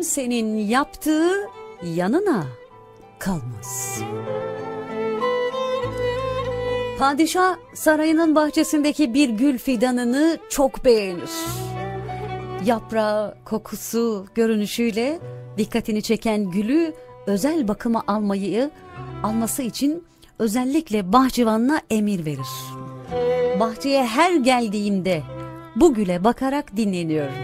kimsenin yaptığı yanına kalmaz. Padişah sarayının bahçesindeki bir gül fidanını çok beğenir. Yaprağı, kokusu, görünüşüyle dikkatini çeken gülü özel bakıma almayı alması için özellikle bahçıvanına emir verir. Bahçeye her geldiğimde bu güle bakarak dinleniyorum.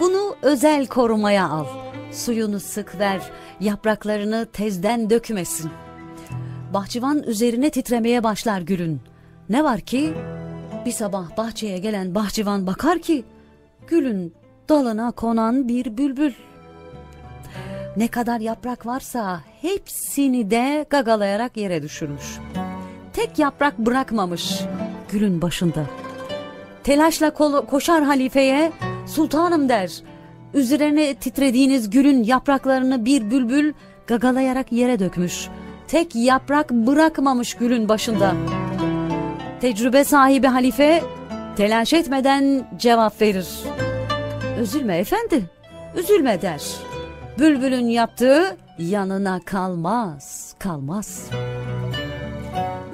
Bunu özel korumaya al. Suyunu sık ver, yapraklarını tezden dökmesin. Bahçıvan üzerine titremeye başlar gülün. Ne var ki bir sabah bahçeye gelen bahçıvan bakar ki gülün dalına konan bir bülbül. Ne kadar yaprak varsa hepsini de gagalayarak yere düşürmüş. Tek yaprak bırakmamış gülün başında. Telaşla ko- koşar halifeye, sultanım der. Üzerine titrediğiniz gülün yapraklarını bir bülbül gagalayarak yere dökmüş. Tek yaprak bırakmamış gülün başında. Tecrübe sahibi halife telaş etmeden cevap verir. Üzülme efendi, üzülme der. Bülbülün yaptığı yanına kalmaz, kalmaz.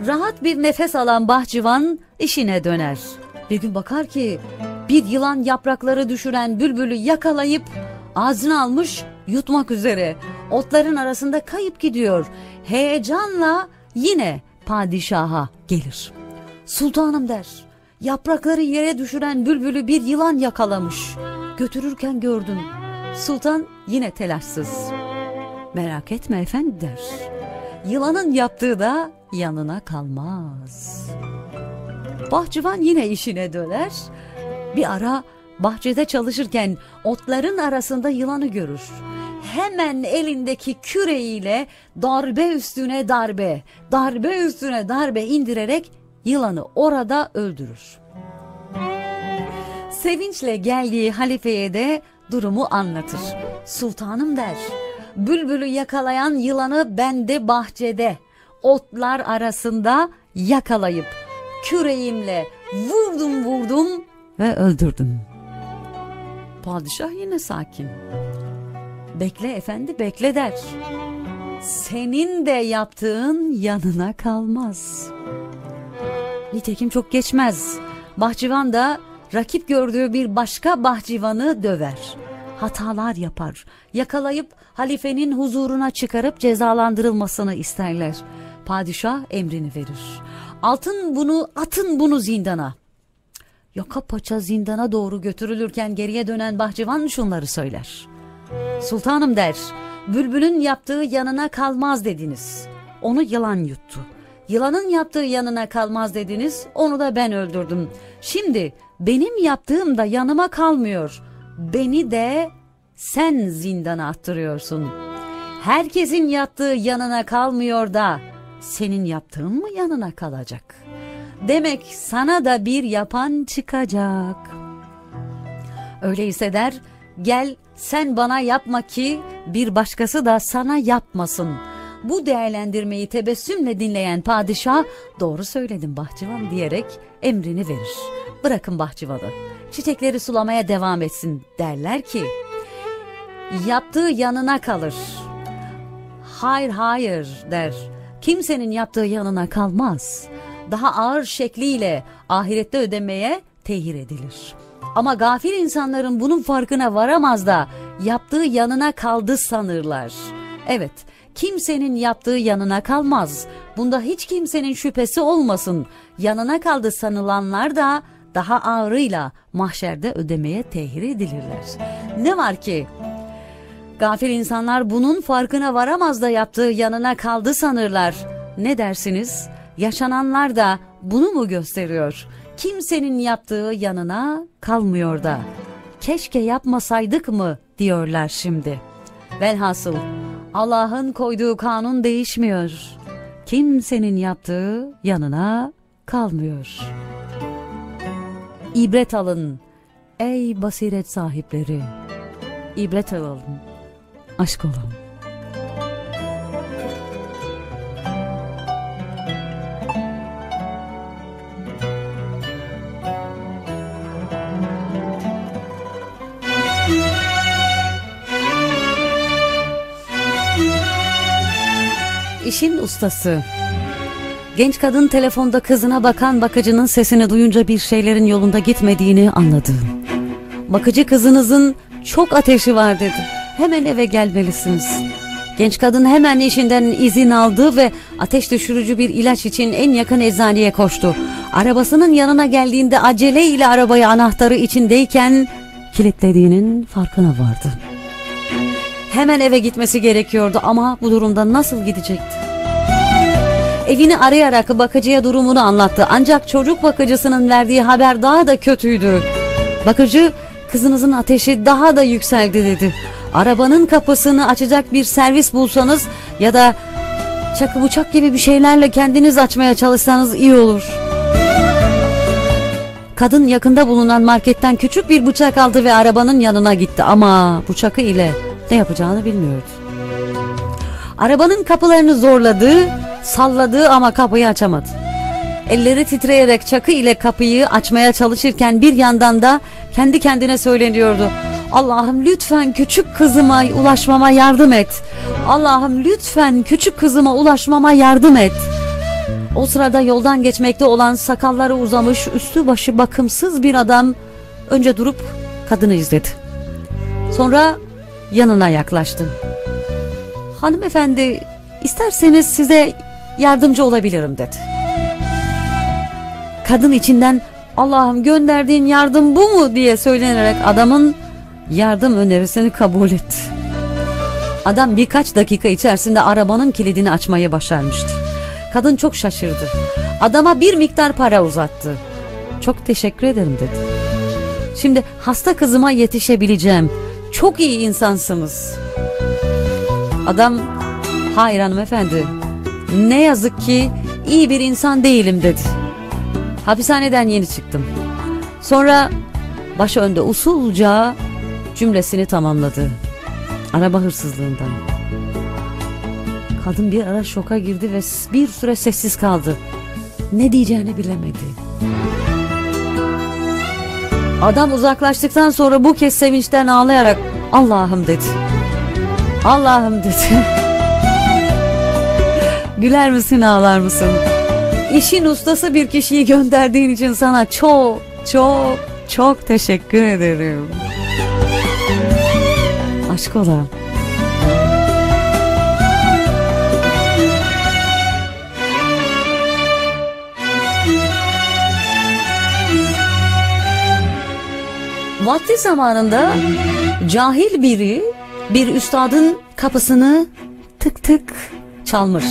Rahat bir nefes alan bahçıvan işine döner. Bir gün bakar ki bir yılan yaprakları düşüren bülbülü yakalayıp ağzına almış yutmak üzere. Otların arasında kayıp gidiyor. Heyecanla yine padişaha gelir. Sultanım der. Yaprakları yere düşüren bülbülü bir yılan yakalamış. Götürürken gördüm. Sultan yine telaşsız. Merak etme efendi der. Yılanın yaptığı da yanına kalmaz. Bahçıvan yine işine döner. Bir ara bahçede çalışırken otların arasında yılanı görür. Hemen elindeki küreğiyle darbe üstüne darbe, darbe üstüne darbe indirerek yılanı orada öldürür. Sevinçle geldiği halifeye de durumu anlatır. Sultanım der, bülbülü yakalayan yılanı bende bahçede, otlar arasında yakalayıp küreğimle vurdum vurdum ve öldürdüm. Padişah yine sakin. Bekle efendi bekle der. Senin de yaptığın yanına kalmaz. Nitekim çok geçmez. Bahçıvan da rakip gördüğü bir başka bahçıvanı döver. Hatalar yapar. Yakalayıp halifenin huzuruna çıkarıp cezalandırılmasını isterler. Padişah emrini verir. Altın bunu, atın bunu zindana. Yaka paça zindana doğru götürülürken geriye dönen bahçıvan şunları söyler. Sultanım der, bülbülün yaptığı yanına kalmaz dediniz. Onu yılan yuttu. Yılanın yaptığı yanına kalmaz dediniz, onu da ben öldürdüm. Şimdi benim yaptığım da yanıma kalmıyor. Beni de sen zindana attırıyorsun. Herkesin yaptığı yanına kalmıyor da senin yaptığın mı yanına kalacak? Demek sana da bir yapan çıkacak. Öyleyse der, gel sen bana yapma ki bir başkası da sana yapmasın. Bu değerlendirmeyi tebessümle dinleyen padişah doğru söyledim bahçıvan diyerek emrini verir. Bırakın bahçıvanı. Çiçekleri sulamaya devam etsin derler ki yaptığı yanına kalır. Hayır hayır der. Kimsenin yaptığı yanına kalmaz. Daha ağır şekliyle ahirette ödemeye tehir edilir. Ama gafil insanların bunun farkına varamaz da yaptığı yanına kaldı sanırlar. Evet, kimsenin yaptığı yanına kalmaz. Bunda hiç kimsenin şüphesi olmasın. Yanına kaldı sanılanlar da daha ağırıyla mahşerde ödemeye tehir edilirler. Ne var ki Gafil insanlar bunun farkına varamaz da yaptığı yanına kaldı sanırlar. Ne dersiniz? Yaşananlar da bunu mu gösteriyor? Kimsenin yaptığı yanına kalmıyor da. Keşke yapmasaydık mı diyorlar şimdi. Velhasıl Allah'ın koyduğu kanun değişmiyor. Kimsenin yaptığı yanına kalmıyor. İbret alın ey basiret sahipleri. İbret alalım aşk olalım. İşin ustası. Genç kadın telefonda kızına bakan bakıcının sesini duyunca bir şeylerin yolunda gitmediğini anladı. Bakıcı kızınızın çok ateşi var dedi. Hemen eve gelmelisiniz. Genç kadın hemen işinden izin aldı ve ateş düşürücü bir ilaç için en yakın eczaneye koştu. Arabasının yanına geldiğinde aceleyle arabayı anahtarı içindeyken kilitlediğinin farkına vardı. Hemen eve gitmesi gerekiyordu ama bu durumda nasıl gidecekti? Evini arayarak bakıcıya durumunu anlattı. Ancak çocuk bakıcısının verdiği haber daha da kötüydü. Bakıcı kızınızın ateşi daha da yükseldi dedi. Arabanın kapısını açacak bir servis bulsanız ya da çakı bıçak gibi bir şeylerle kendiniz açmaya çalışsanız iyi olur. Kadın yakında bulunan marketten küçük bir bıçak aldı ve arabanın yanına gitti ama bıçakı ile ne yapacağını bilmiyordu. Arabanın kapılarını zorladı, salladı ama kapıyı açamadı. Elleri titreyerek çakı ile kapıyı açmaya çalışırken bir yandan da kendi kendine söyleniyordu. Allah'ım lütfen küçük kızıma ulaşmama yardım et. Allah'ım lütfen küçük kızıma ulaşmama yardım et. O sırada yoldan geçmekte olan sakalları uzamış üstü başı bakımsız bir adam önce durup kadını izledi. Sonra yanına yaklaştı. Hanımefendi isterseniz size yardımcı olabilirim dedi. Kadın içinden Allah'ım gönderdiğin yardım bu mu diye söylenerek adamın yardım önerisini kabul etti. Adam birkaç dakika içerisinde arabanın kilidini açmayı başarmıştı. Kadın çok şaşırdı. Adama bir miktar para uzattı. Çok teşekkür ederim dedi. Şimdi hasta kızıma yetişebileceğim. Çok iyi insansınız. Adam hayır hanımefendi ne yazık ki iyi bir insan değilim dedi. Hapishaneden yeni çıktım. Sonra başı önde usulca cümlesini tamamladı. Araba hırsızlığından. Kadın bir ara şoka girdi ve bir süre sessiz kaldı. Ne diyeceğini bilemedi. Adam uzaklaştıktan sonra bu kez sevinçten ağlayarak Allah'ım dedi. Allah'ım dedi. Güler misin ağlar mısın? İşin ustası bir kişiyi gönderdiğin için sana çok çok çok teşekkür ederim. Aşk ola. Vakti zamanında cahil biri bir üstadın kapısını tık tık çalmış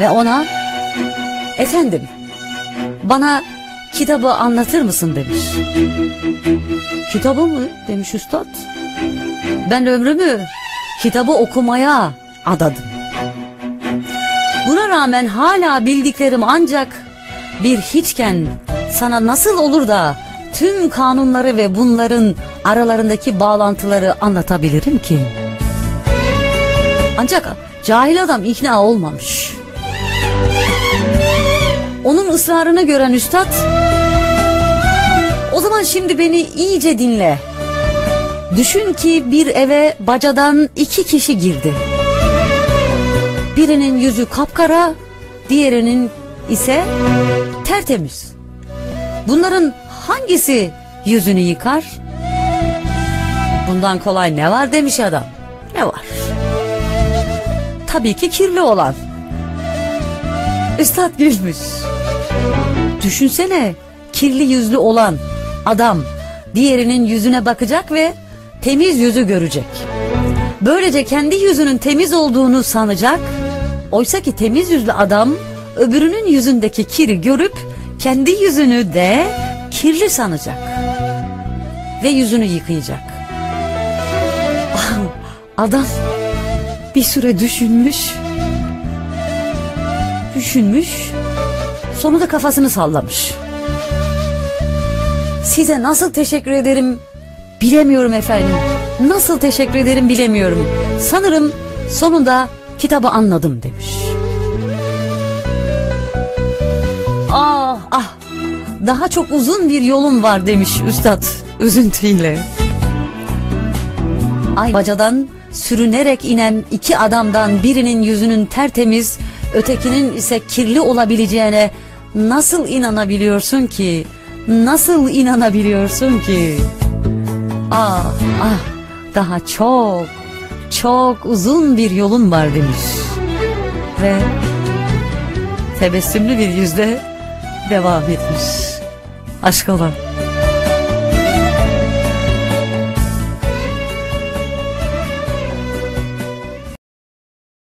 ve ona efendim bana kitabı anlatır mısın demiş. Kitabı mı demiş üstad. Ben ömrümü kitabı okumaya adadım. Buna rağmen hala bildiklerim ancak bir hiçken sana nasıl olur da tüm kanunları ve bunların aralarındaki bağlantıları anlatabilirim ki? Ancak cahil adam ikna olmamış. Onun ısrarını gören üstad o zaman şimdi beni iyice dinle. Düşün ki bir eve bacadan iki kişi girdi. Birinin yüzü kapkara, diğerinin ise tertemiz. Bunların hangisi yüzünü yıkar? Bundan kolay ne var demiş adam. Ne var? Tabii ki kirli olan. Üstad gülmüş. Düşünsene kirli yüzlü olan adam diğerinin yüzüne bakacak ve temiz yüzü görecek. Böylece kendi yüzünün temiz olduğunu sanacak. Oysa ki temiz yüzlü adam öbürünün yüzündeki kiri görüp kendi yüzünü de kirli sanacak. Ve yüzünü yıkayacak. Adam bir süre düşünmüş. Düşünmüş. Sonunda kafasını sallamış. Size nasıl teşekkür ederim bilemiyorum efendim. Nasıl teşekkür ederim bilemiyorum. Sanırım sonunda kitabı anladım demiş. Ah ah daha çok uzun bir yolum var demiş üstad üzüntüyle. Ay bacadan sürünerek inen iki adamdan birinin yüzünün tertemiz, ötekinin ise kirli olabileceğine nasıl inanabiliyorsun ki? Nasıl inanabiliyorsun ki? Ah ah daha çok çok uzun bir yolun var demiş. Ve tebessümlü bir yüzle devam etmiş. Aşk olan.